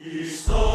Estou